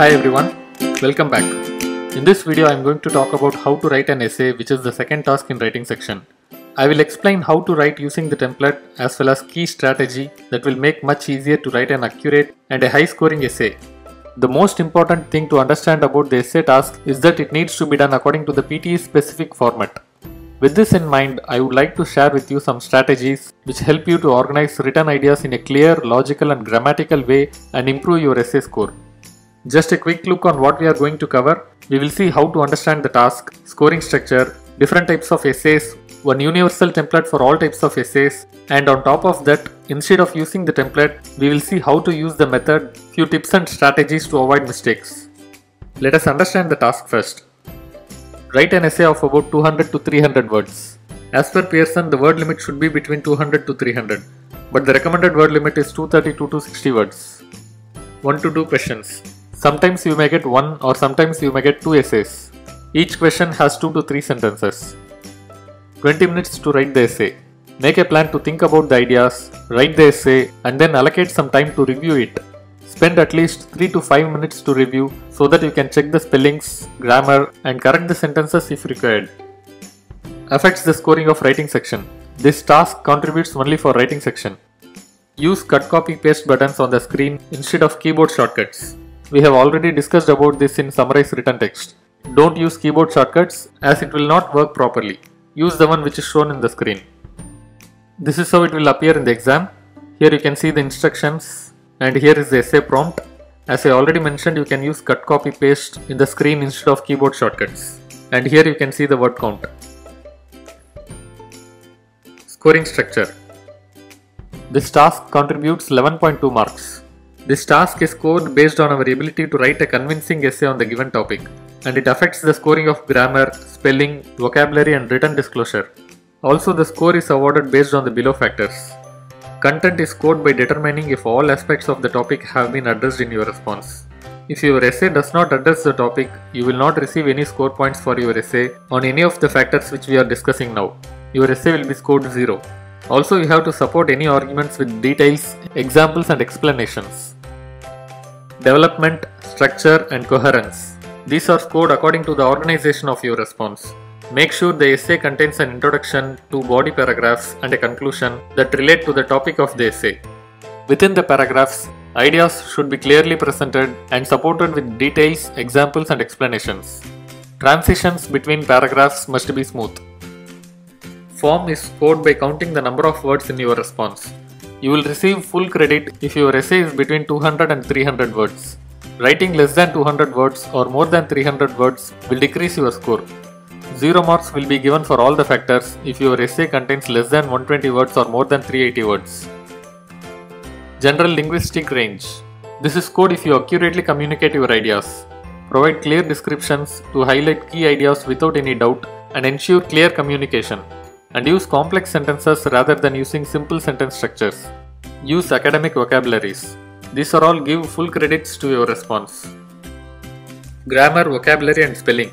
Hi everyone, welcome back. In this video I am going to talk about how to write an essay which is the second task in writing section. I will explain how to write using the template as well as key strategy that will make much easier to write an accurate and a high scoring essay. The most important thing to understand about the essay task is that it needs to be done according to the PTE specific format. With this in mind, I would like to share with you some strategies which help you to organize written ideas in a clear, logical and grammatical way and improve your essay score. Just a quick look on what we are going to cover. We will see how to understand the task, scoring structure, different types of essays, one universal template for all types of essays, and on top of that, instead of using the template, we will see how to use the method, few tips and strategies to avoid mistakes. Let us understand the task first. Write an essay of about 200 to 300 words. As per Pearson, the word limit should be between 200 to 300, but the recommended word limit is 232 to 60 words. 1 to 2 questions. Sometimes you may get one or sometimes you may get two essays. Each question has 2 to 3 sentences. 20 minutes to write the essay. Make a plan to think about the ideas, write the essay, and then allocate some time to review it. Spend at least 3 to 5 minutes to review so that you can check the spellings, grammar, and correct the sentences if required. Affects the scoring of writing section. This task contributes only for writing section. Use cut copy paste buttons on the screen instead of keyboard shortcuts. We have already discussed about this in summarize written text. Don't use keyboard shortcuts as it will not work properly. Use the one which is shown in the screen. This is how it will appear in the exam. Here you can see the instructions and here is the essay prompt. As I already mentioned you can use cut copy paste in the screen instead of keyboard shortcuts and here you can see the word count. Scoring structure This task contributes 11.2 marks. This task is scored based on our ability to write a convincing essay on the given topic and it affects the scoring of grammar, spelling, vocabulary and written discourse. Also the score is awarded based on the below factors. Content is scored by determining if all aspects of the topic have been addressed in your response. If your essay does not address the topic, you will not receive any score points for your essay on any of the factors which we are discussing now. Your essay will be scored 0. Also, you have to support any arguments with details, examples and explanations. Development, structure and coherence. These are scored according to the organization of your response. Make sure the essay contains an introduction, two body paragraphs, and a conclusion that relate to the topic of the essay. Within the paragraphs, ideas should be clearly presented and supported with details, examples, and explanations. Transitions between paragraphs must be smooth. Form is scored by counting the number of words in your response. You will receive full credit if your essay is between 200 and 300 words. Writing less than 200 words or more than 300 words will decrease your score. 0 marks will be given for all the factors if your essay contains less than 120 words or more than 380 words. General linguistic range. This is scored if you accurately communicate your ideas. Provide clear descriptions to highlight key ideas without any doubt and ensure clear communication. And use complex sentences rather than using simple sentence structures. Use academic vocabularies. These are all give full credits to your response. Grammar, vocabulary and spelling.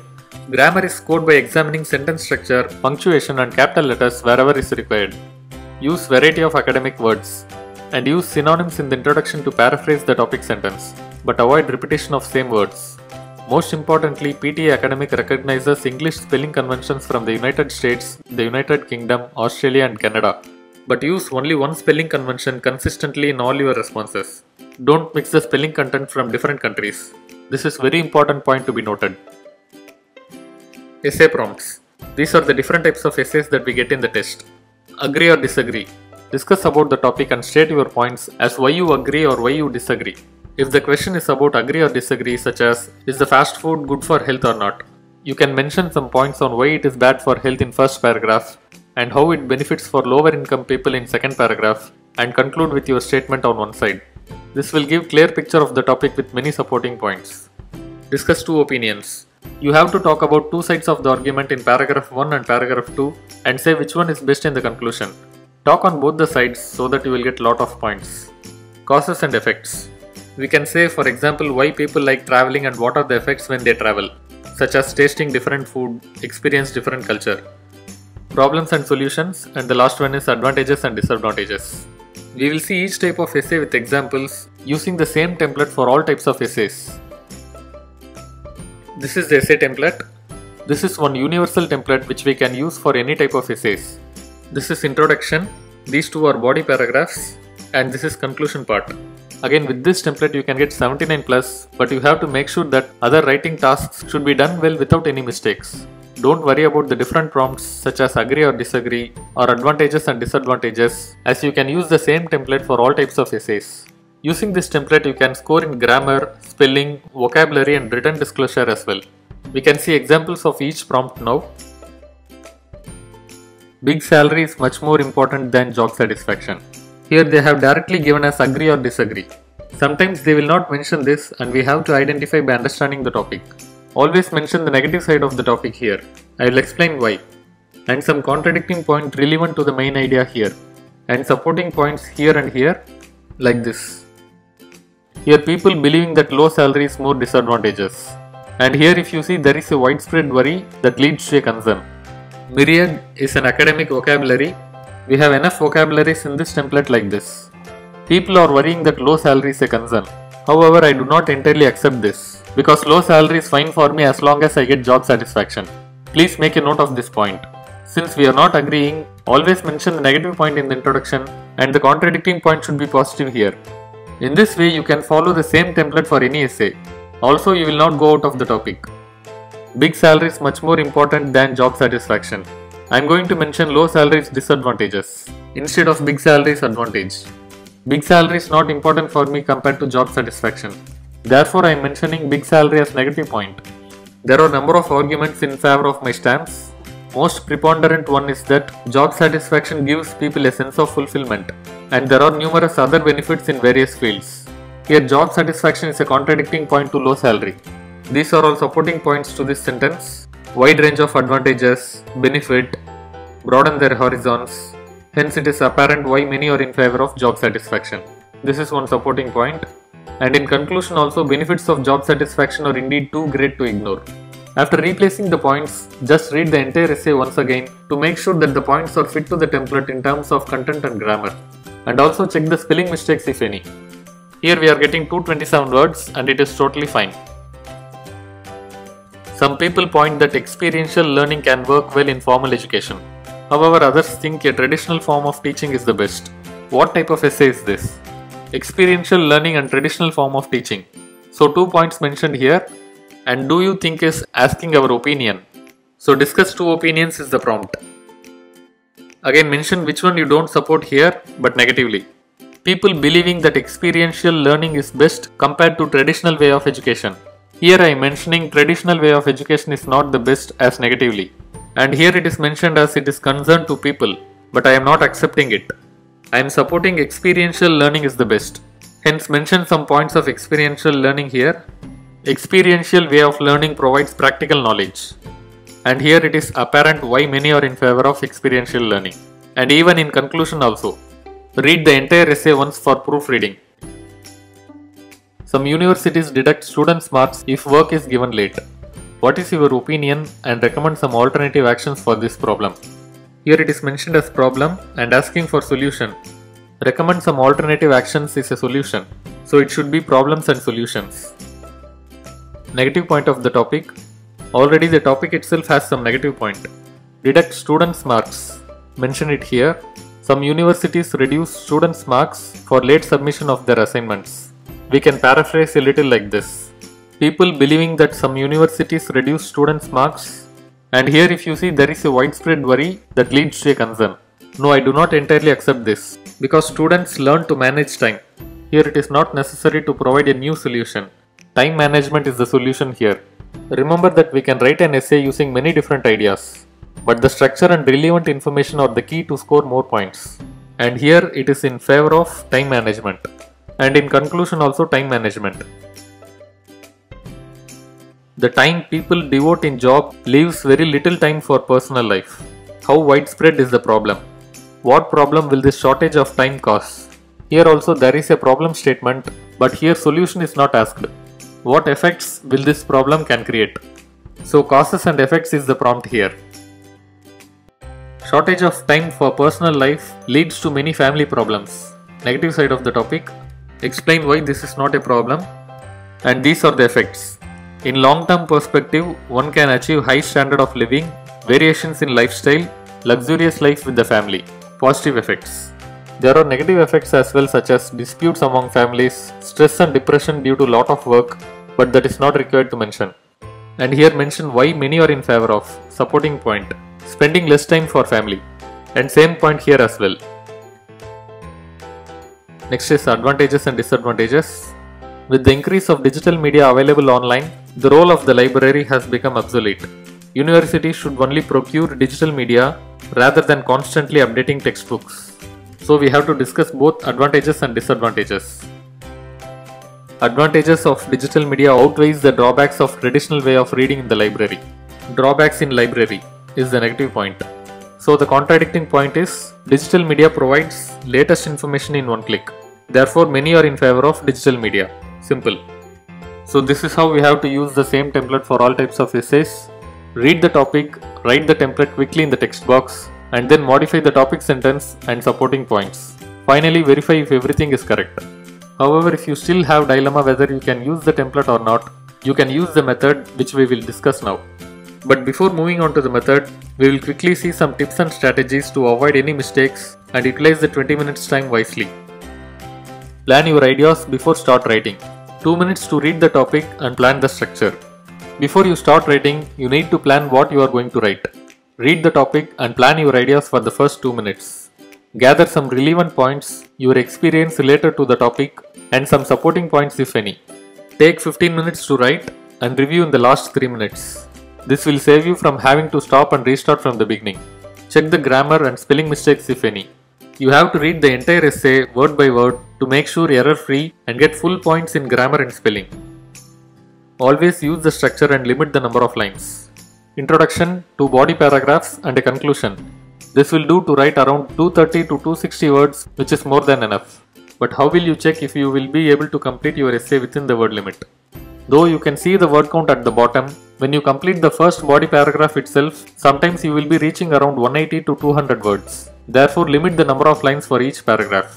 Grammar is scored by examining sentence structure, punctuation and capital letters wherever is required. Use variety of academic words and use synonyms in the introduction to paraphrase the topic sentence, but avoid repetition of same words. Most importantly, PTE Academic recognizes English spelling conventions from the United States, the United Kingdom, Australia and Canada, but use only one spelling convention consistently in all your responses. Don't mix the spelling content from different countries. This is very important point to be noted. Essay prompts. These are the different types of essays that we get in the test. Agree or disagree. Discuss about the topic and state your points as why you agree or why you disagree. If the question is about agree or disagree such as is the fast food good for health or not, you can mention some points on why it is bad for health in first paragraph and how it benefits for lower income people in second paragraph and conclude with your statement on one side. This will give clear picture of the topic with many supporting points. Discuss two opinions. You have to talk about two sides of the argument in paragraph 1 and paragraph 2 and say which one is best in the conclusion. Talk on both the sides so that you will get lot of points. Causes and effects. We can say for example why people like traveling and what are the effects when they travel, such as tasting different food, experience different culture. Problems and solutions and the last one is advantages and disadvantages. We will see each type of essay with examples using the same template for all types of essays. This is the essay template. This is one universal template which we can use for any type of essays. This is introduction, these two are body paragraphs and this is conclusion part. Again with this template you can get 79 plus but you have to make sure that other writing tasks should be done well without any mistakes. Don't worry about the different prompts such as agree or disagree or advantages and disadvantages as you can use the same template for all types of essays. Using this template you can score in grammar, spelling, vocabulary and written discourse as well. We can see examples of each prompt now. Big salary is much more important than job satisfaction. Here they have directly given us agree or disagree. Sometimes they will not mention this and we have to identify by understanding the topic. Always mention the negative side of the topic here. I will explain why. And some contradicting point relevant to the main idea here. And supporting points here and here like this. Here people believing that low salary is more disadvantageous. And here if you see there is a widespread worry that leads to a concern. Myriad is an academic vocabulary we have enough vocabularies in this template like this. People are worrying that low salary is a concern. However, I do not entirely accept this because low salary is fine for me as long as I get job satisfaction. Please make a note of this point. Since we are not agreeing, always mention the negative point in the introduction and the contradicting point should be positive here. In this way, you can follow the same template for any essay. Also, you will not go out of the topic. Big salary is much more important than job satisfaction. I'm going to mention low salaries disadvantages instead of big salaries advantage. Big salary is not important for me compared to job satisfaction. Therefore, I am mentioning big salary as negative point. There are number of arguments in favor of my stance. Most preponderant one is that job satisfaction gives people a sense of fulfillment and there are numerous other benefits in various fields. Here job satisfaction is a contradicting point to low salary. These are all supporting points to this sentence wide range of advantages, benefit, broaden their horizons. Hence, it is apparent why many are in favor of job satisfaction. This is one supporting point. And in conclusion, also, benefits of job satisfaction are indeed too great to ignore. After replacing the points, just read the entire essay once again to make sure that the points are fit to the template in terms of content and grammar. And also check the spelling mistakes if any. Here we are getting 227 words and it is totally fine. Some people point that experiential learning can work well in formal education. However, others think a traditional form of teaching is the best. What type of essay is this? Experiential learning and traditional form of teaching. So, two points mentioned here. And do you think is asking our opinion? So, discuss two opinions is the prompt. Again, mention which one you don't support here but negatively. People believing that experiential learning is best compared to traditional way of education. Here I am mentioning traditional way of education is not the best as negatively. And here it is mentioned as it is concerned to people, but I am not accepting it. I am supporting experiential learning is the best. Hence mention some points of experiential learning here. Experiential way of learning provides practical knowledge. And here it is apparent why many are in favor of experiential learning. And even in conclusion also. Read the entire essay once for proofreading. Some universities deduct students' marks if work is given late. What is your opinion and recommend some alternative actions for this problem? Here it is mentioned as problem and asking for solution. Recommend some alternative actions is a solution, so it should be problems and solutions. Negative point of the topic. Already the topic itself has some negative point. Deduct students' marks. Mention it here. Some universities reduce students' marks for late submission of their assignments. We can paraphrase a little like this. People believing that some universities reduce students' marks, and here if you see there is a widespread worry that leads to a concern. No, I do not entirely accept this because students learn to manage time. Here it is not necessary to provide a new solution. Time management is the solution here. Remember that we can write an essay using many different ideas, but the structure and relevant information are the key to score more points. And here it is in favor of time management and in conclusion also time management. The time people devote in job leaves very little time for personal life. How widespread is the problem? What problem will this shortage of time cause? Here also there is a problem statement but here solution is not asked. What effects will this problem can create? So causes and effects is the prompt here. Shortage of time for personal life leads to many family problems. Negative side of the topic explain why this is not a problem and these are the effects. In long-term perspective, one can achieve high standard of living, variations in lifestyle, luxurious life with the family. Positive effects. There are negative effects as well such as disputes among families, stress and depression due to lot of work, but that is not required to mention. And here mention why many are in favor of supporting point, spending less time for family. And same point here as well. Next is advantages and disadvantages. With the increase of digital media available online, the role of the library has become obsolete. Universities should only procure digital media rather than constantly updating textbooks. So we have to discuss both advantages and disadvantages. Advantages of digital media outweighs the drawbacks of traditional way of reading in the library. Drawbacks in library is the negative point. So the contradicting point is digital media provides latest information in one click. Therefore many are in favor of digital media. Simple. So this is how we have to use the same template for all types of essays. Read the topic, write the template quickly in the text box and then modify the topic sentence and supporting points. Finally verify if everything is correct. However, if you still have dilemma whether you can use the template or not, you can use the method which we will discuss now. But before moving on to the method, we will quickly see some tips and strategies to avoid any mistakes and utilize the 20 minutes time wisely. Plan your ideas before start writing. 2 minutes to read the topic and plan the structure. Before you start writing, you need to plan what you are going to write. Read the topic and plan your ideas for the first 2 minutes. Gather some relevant points, your experience related to the topic, and some supporting points if any. Take 15 minutes to write and review in the last 3 minutes. This will save you from having to stop and restart from the beginning. Check the grammar and spelling mistakes if any. You have to read the entire essay word by word to make sure error free and get full points in grammar and spelling. Always use the structure and limit the number of lines. Introduction, two body paragraphs and a conclusion. This will do to write around 230 to 260 words which is more than enough. But how will you check if you will be able to complete your essay within the word limit? Though you can see the word count at the bottom, when you complete the first body paragraph itself, sometimes you will be reaching around 180 to 200 words. Therefore limit the number of lines for each paragraph.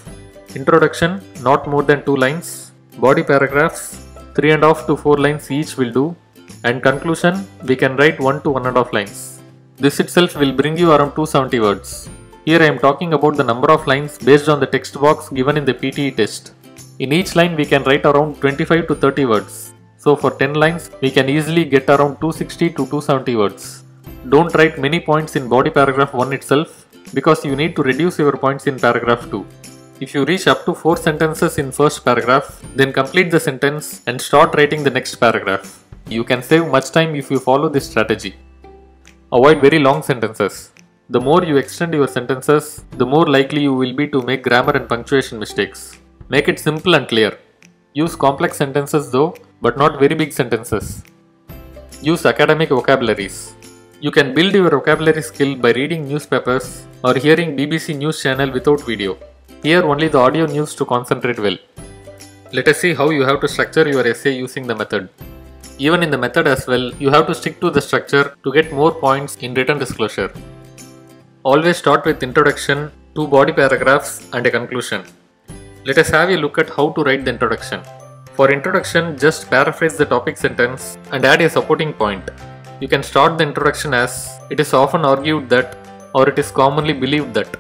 Introduction, not more than 2 lines. Body paragraphs, 3.5 to 4 lines each will do. And conclusion, we can write 1 to 1.5 lines. This itself will bring you around 270 words. Here I am talking about the number of lines based on the text box given in the PTE test. In each line we can write around 25 to 30 words. So for 10 lines we can easily get around 260 to 270 words. Don't write many points in body paragraph 1 itself because you need to reduce your points in paragraph 2. If you reach up to 4 sentences in first paragraph, then complete the sentence and start writing the next paragraph. You can save much time if you follow this strategy. Avoid very long sentences. The more you extend your sentences, the more likely you will be to make grammar and punctuation mistakes. Make it simple and clear. Use complex sentences though, but not very big sentences. Use academic vocabularies. You can build your vocabulary skill by reading newspapers or hearing BBC news channel without video. Here only the audio news to concentrate well. Let us see how you have to structure your essay using the method. Even in the method as well, you have to stick to the structure to get more points in written discourse. Always start with introduction, two body paragraphs and a conclusion. Let us have a look at how to write the introduction. For introduction, just paraphrase the topic sentence and add a supporting point. You can start the introduction as it is often argued that or it is commonly believed that.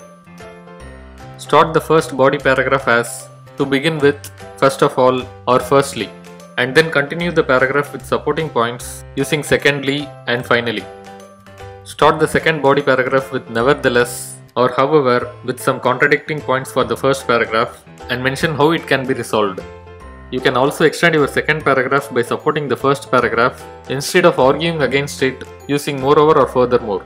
Start the first body paragraph as to begin with, first of all, or firstly, and then continue the paragraph with supporting points using secondly and finally. Start the second body paragraph with nevertheless or however with some contradicting points for the first paragraph and mention how it can be resolved. You can also extend your second paragraph by supporting the first paragraph instead of arguing against it using moreover or furthermore.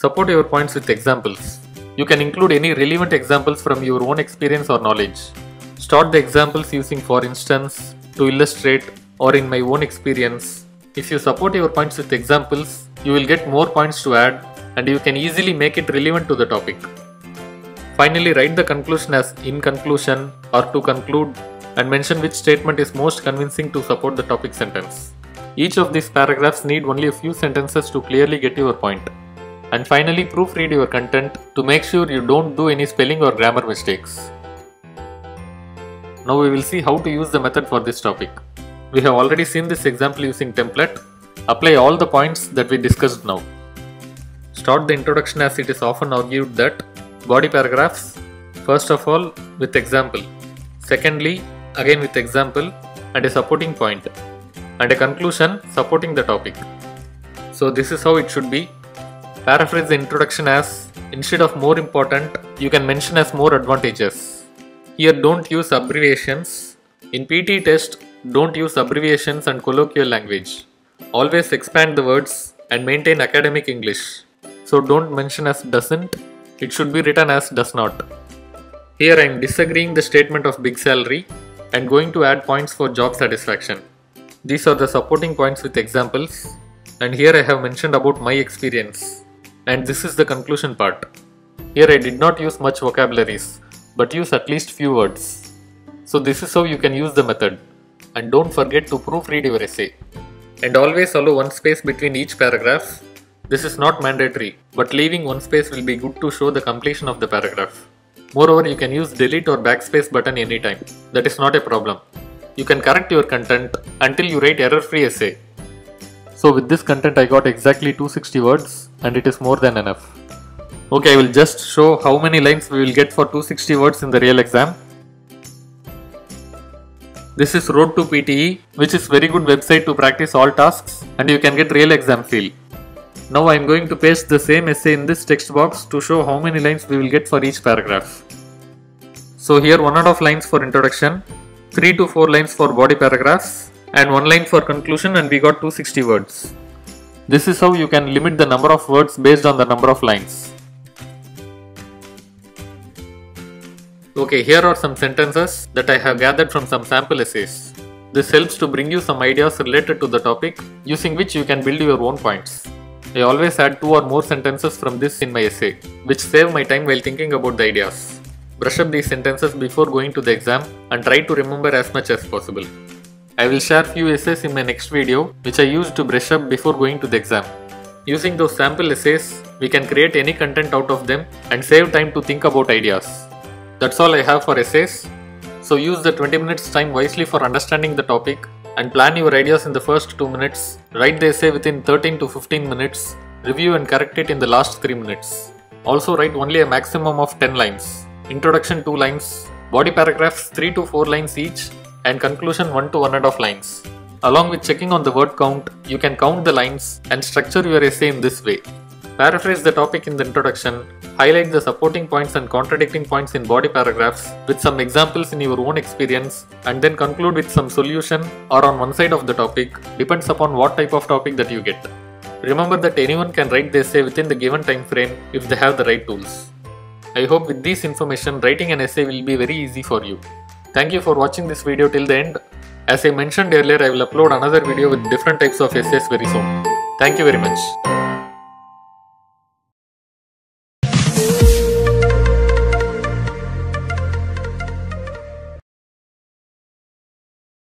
Support your points with examples. You can include any relevant examples from your own experience or knowledge. Start the examples using for instance, to illustrate, or in my own experience. If you support your points with examples, you will get more points to add and you can easily make it relevant to the topic. Finally, write the conclusion as in conclusion or to conclude and mention which statement is most convincing to support the topic sentence. Each of these paragraphs need only a few sentences to clearly get your point. And finally, proofread your content to make sure you don't do any spelling or grammar mistakes. Now we will see how to use the method for this topic. We have already seen this example using template. Apply all the points that we discussed now. Start the introduction as it is often argued that body paragraphs, first of all with example, secondly again with example and a supporting point, and a conclusion supporting the topic. So this is how it should be. Paraphrase the introduction as instead of more important, you can mention as more advantages. Here don't use abbreviations. In PT test, don't use abbreviations and colloquial language. Always expand the words and maintain academic English. So don't mention as doesn't, it should be written as does not. Here I am disagreeing the statement of big salary and going to add points for job satisfaction. These are the supporting points with examples and here I have mentioned about my experience and this is the conclusion part. Here I did not use much vocabularies but use at least few words. So this is how you can use the method and don't forget to proofread your essay. And always allow one space between each paragraph. This is not mandatory but leaving one space will be good to show the completion of the paragraph. Moreover, you can use delete or backspace button anytime. That is not a problem. You can correct your content until you write error-free essay. So with this content I got exactly 260 words and it is more than enough. Okay, I will just show how many lines we will get for 260 words in the real exam. This is Road to PTE which is very good website to practice all tasks and you can get real exam feel. Now I am going to paste the same essay in this text box to show how many lines we will get for each paragraph. So here one and a half lines for introduction, 3 to 4 lines for body paragraphs and 1 line for conclusion and we got 260 words. This is how you can limit the number of words based on the number of lines. Okay, here are some sentences that I have gathered from some sample essays. This helps to bring you some ideas related to the topic using which you can build your own points. I always add two or more sentences from this in my essay, which save my time while thinking about the ideas. Brush up these sentences before going to the exam and try to remember as much as possible. I will share few essays in my next video which I used to brush up before going to the exam. Using those sample essays, we can create any content out of them and save time to think about ideas. That's all I have for essays. So use the 20 minutes time wisely for understanding the topic and plan your ideas in the first 2 minutes, write the essay within 13 to 15 minutes, review and correct it in the last 3 minutes. Also write only a maximum of 10 lines. Introduction 2 lines, body paragraphs 3 to 4 lines each and conclusion 1 to 1.5 lines. Along with checking on the word count, you can count the lines and structure your essay in this way. Paraphrase the topic in the introduction, highlight the supporting points and contradicting points in body paragraphs with some examples in your own experience, and then conclude with some solution or on one side of the topic, depends upon what type of topic that you get. Remember that anyone can write the essay within the given time frame if they have the right tools. I hope with this information writing an essay will be very easy for you. Thank you for watching this video till the end. As I mentioned earlier, I will upload another video with different types of essays very soon. Thank you very much.